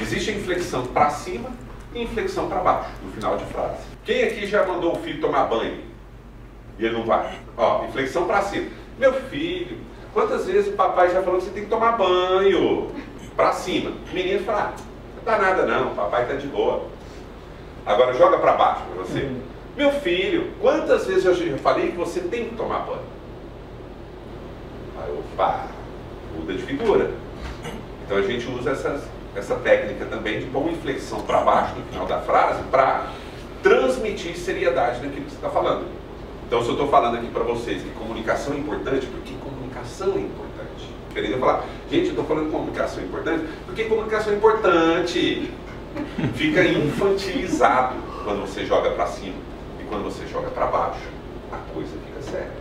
Existe a inflexão para cima e inflexão para baixo, no final de frase. Quem aqui já mandou o filho tomar banho? E ele não vai? Ó, inflexão para cima. Meu filho, quantas vezes o papai já falou que você tem que tomar banho? Para cima. O menino fala, ah, não dá nada não, o papai está de boa. Agora joga para baixo para você. Uhum. Meu filho, quantas vezes eu já falei que você tem que tomar banho? Aí pá, muda de figura. Então a gente usa essas, essa técnica também de pôr inflexão para baixo no final da frase para transmitir seriedade naquilo que você está falando. Então, se eu estou falando aqui para vocês que comunicação é importante, porque comunicação é importante. Querendo falar, gente, eu estou falando que comunicação é importante, porque comunicação é importante. Fica infantilizado quando você joga para cima e quando você joga para baixo. A coisa fica séria.